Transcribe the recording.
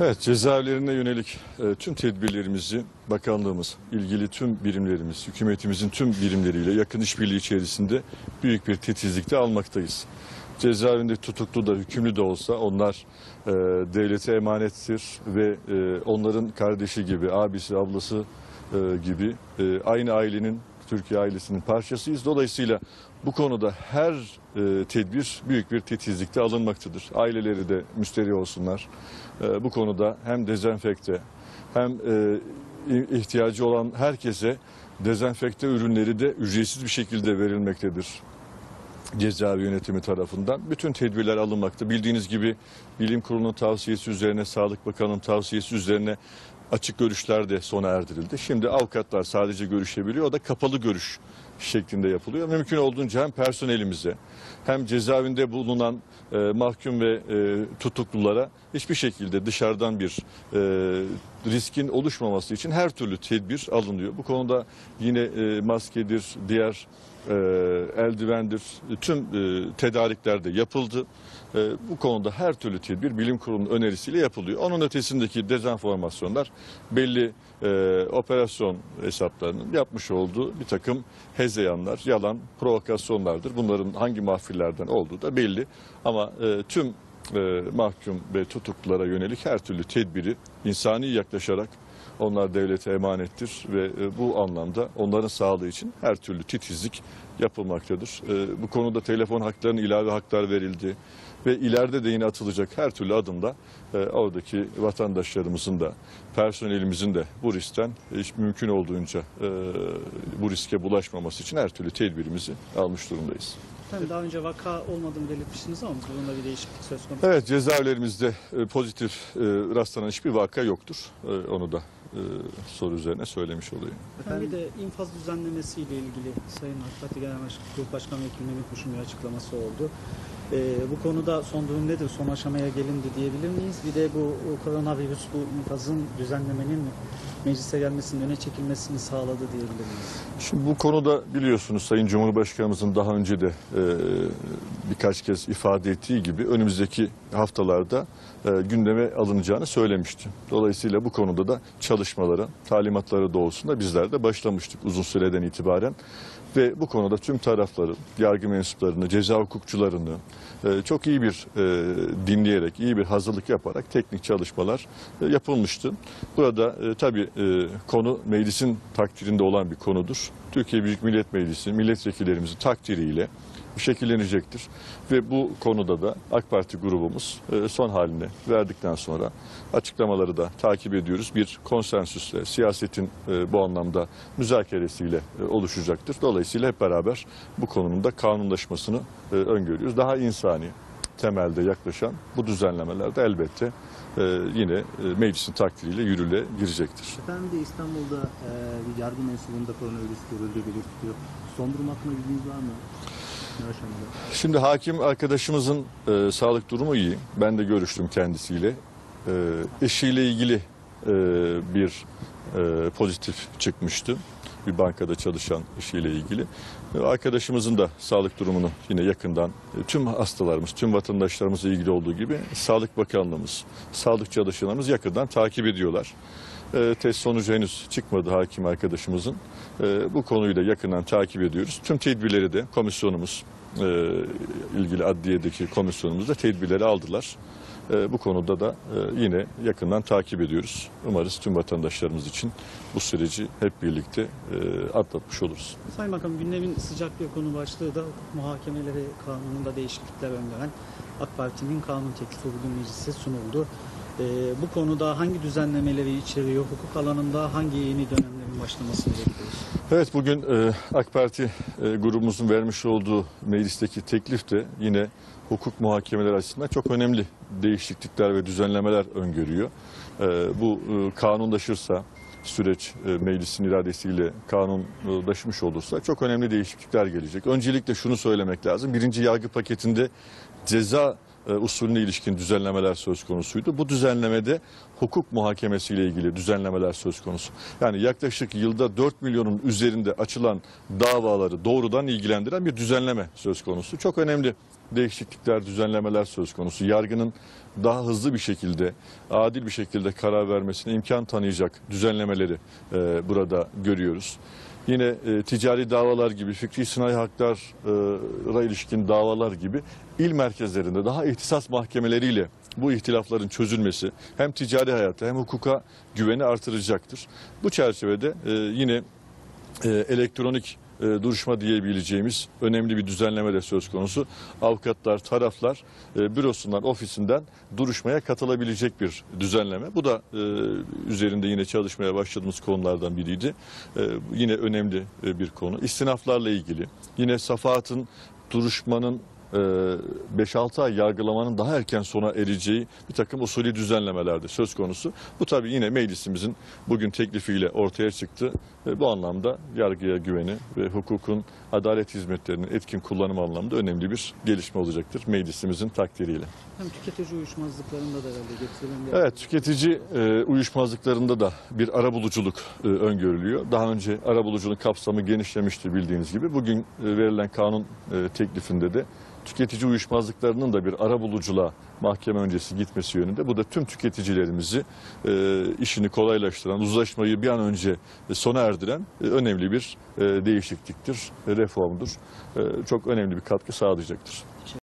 Evet cezaevlerine yönelik e, tüm tedbirlerimizi bakanlığımız, ilgili tüm birimlerimiz, hükümetimizin tüm birimleriyle yakın işbirliği içerisinde büyük bir titizlikte almaktayız. Cezaevinde tutuklu da hükümlü de olsa onlar e, devlete emanettir ve e, onların kardeşi gibi, abisi, ablası e, gibi e, aynı ailenin, Türkiye ailesinin parçasıyız. Dolayısıyla bu konuda her e, tedbir büyük bir titizlikte alınmaktadır. Aileleri de müsterih olsunlar. E, bu konuda hem dezenfekte hem e, ihtiyacı olan herkese dezenfekte ürünleri de ücretsiz bir şekilde verilmektedir cezaevi yönetimi tarafından. Bütün tedbirler alınmakta. Bildiğiniz gibi bilim kurulunun tavsiyesi üzerine, Sağlık Bakanı'nın tavsiyesi üzerine açık görüşler de sona erdirildi. Şimdi avukatlar sadece görüşebiliyor. O da kapalı görüş şeklinde yapılıyor. Mümkün olduğunca hem personelimize hem cezaevinde bulunan e, mahkum ve e, tutuklulara hiçbir şekilde dışarıdan bir e, riskin oluşmaması için her türlü tedbir alınıyor. Bu konuda yine e, maskedir, diğer e, eldivendir, tüm e, tedarikler de yapıldı. E, bu konuda her türlü tedbir bilim kurulunun önerisiyle yapılıyor. Onun ötesindeki dezenformasyonlar belli e, operasyon hesaplarının yapmış olduğu bir takım hezeyanlar, yalan, provokasyonlardır. Bunların hangi mahfillerden olduğu da belli. Ama e, tüm e, mahkum ve tutuklulara yönelik her türlü tedbiri insani yaklaşarak onlar devlete emanettir ve e, bu anlamda onların sağlığı için her türlü titizlik yapılmaktadır. E, Bu konuda telefon haklarına ilave haklar verildi ve ileride de yine atılacak her türlü adımda e, oradaki vatandaşlarımızın da personelimizin de bu riskten hiç mümkün olduğunca e, bu riske bulaşmaması için her türlü tedbirimizi almış durumdayız. Tabii daha önce vaka olmadığını belirtmiştiniz ama bunda bir değişiklik söz konusu. Evet cezaevlerimizde e, pozitif e, rastlanan hiçbir vaka yoktur. E, Onu da soru üzerine söylemiş olayım. Efendim bir de infaz düzenlemesiyle ilgili Sayın AK Parti Genel Başkanı, Mehmet Kuş'un bir açıklaması oldu. Ee, bu konuda son durum nedir? Son aşamaya gelindi diyebilir miyiz? Bir de bu koronavirüs bu infazın düzenlemenin meclise gelmesinin öne çekilmesini sağladı diyebilir miyiz? Şimdi bu konuda biliyorsunuz Sayın Cumhurbaşkanımızın daha önce de e, birkaç kez ifade ettiği gibi önümüzdeki haftalarda e, gündeme alınacağını söylemişti. Dolayısıyla bu konuda da çalışmalara, talimatları doğrultusunda bizler de başlamıştık uzun süreden itibaren. Ve bu konuda tüm tarafları, yargı mensuplarını, ceza hukukçularını e, çok iyi bir e, dinleyerek, iyi bir hazırlık yaparak teknik çalışmalar e, yapılmıştı. Burada e, tabii e, konu meclisin takdirinde olan bir konudur. Türkiye Büyük Millet Meclisi milletvekillerimizin takdiriyle şekillenecektir. Ve bu konuda da AK Parti grubumuz e, son haline verdikten sonra açıklamaları da takip ediyoruz. Bir konsensüsle, siyasetin e, bu anlamda müzakeresiyle e, oluşacaktır. Dolayısıyla hep beraber bu konunun da kanunlaşmasını öngörüyoruz. Daha insani temelde yaklaşan bu düzenlemeler de elbette yine meclisin takdiriyle yürürlüğe girecektir. Efendim de İstanbul'da bir yargı mensubunda koronavirüs görüldüğü belirtiliyor. Son durum hakkında bilginiz var mı? Şimdi hakim arkadaşımızın e, sağlık durumu iyi. Ben de görüştüm kendisiyle. E, eşiyle ilgili e, bir e, pozitif çıkmıştı. Bir bankada çalışan eşiyle ilgili. E, arkadaşımızın da sağlık durumunu yine yakından e, tüm hastalarımız, tüm vatandaşlarımızla ilgili olduğu gibi Sağlık Bakanlığımız, sağlık çalışanlarımız yakından takip ediyorlar. E, test sonucu henüz çıkmadı hakim arkadaşımızın. E, bu konuyu da yakından takip ediyoruz. Tüm tedbirleri de komisyonumuz, e, ilgili adliyedeki komisyonumuz da tedbirleri aldılar. E, bu konuda da e, yine yakından takip ediyoruz. Umarız tüm vatandaşlarımız için bu süreci hep birlikte e, atlatmış oluruz. Sayın Bakanım gündemin sıcak bir konu başlığı da muhakemeleri kanununda değişiklikler öngören AK Parti'nin kanun teklifi bugün meclise sunuldu. Ee, bu konuda hangi düzenlemeleri içeriyor? Hukuk alanında hangi yeni dönemlerin başlamasını bekliyoruz? Evet bugün e, AK Parti e, grubumuzun vermiş olduğu meclisteki teklif de yine hukuk muhakemeleri açısından çok önemli değişiklikler ve düzenlemeler öngörüyor. E, bu e, kanunlaşırsa süreç meclisin iradesiyle kanunlaşmış olursa çok önemli değişiklikler gelecek. Öncelikle şunu söylemek lazım. Birinci yargı paketinde ceza usulüne ilişkin düzenlemeler söz konusuydu. Bu düzenlemede hukuk muhakemesiyle ilgili düzenlemeler söz konusu. Yani yaklaşık yılda 4 milyonun üzerinde açılan davaları doğrudan ilgilendiren bir düzenleme söz konusu. Çok önemli değişiklikler, düzenlemeler söz konusu. Yargının daha hızlı bir şekilde, adil bir şekilde karar vermesine imkan tanıyacak düzenlemeleri e, burada görüyoruz. Yine e, ticari davalar gibi, fikri sınai haklara ilişkin davalar gibi il merkezlerinde daha ihtisas mahkemeleriyle bu ihtilafların çözülmesi hem ticari hayata hem hukuka güveni artıracaktır. Bu çerçevede e, yine e, elektronik e, duruşma diyebileceğimiz önemli bir düzenleme de söz konusu. Avukatlar, taraflar e, bürosundan, ofisinden duruşmaya katılabilecek bir düzenleme. Bu da e, üzerinde yine çalışmaya başladığımız konulardan biriydi. E, yine önemli e, bir konu. İstinaflarla ilgili yine safahatın duruşmanın 5-6 ay yargılamanın daha erken sona ereceği bir takım usulü düzenlemelerde söz konusu. Bu tabii yine meclisimizin bugün teklifiyle ortaya çıktı. E, Bu anlamda yargıya güveni ve hukukun adalet hizmetlerinin etkin kullanımı anlamında önemli bir gelişme olacaktır meclisimizin takdiriyle. Hem tüketici uyuşmazlıklarında da herhalde getirilen Evet, tüketici e, uyuşmazlıklarında da bir arabuluculuk e, öngörülüyor. Daha önce arabuluculuk kapsamı genişlemişti bildiğiniz gibi. Bugün e, verilen kanun teklifinde de tüketici uyuşmazlıklarının da bir arabuluculuğa mahkeme öncesi gitmesi yönünde. Bu da tüm tüketicilerimizi e, işini kolaylaştıran, uzlaşmayı bir an önce sona erdiren e, önemli bir e, değişikliktir, e, reformdur. E, çok önemli bir katkı sağlayacaktır.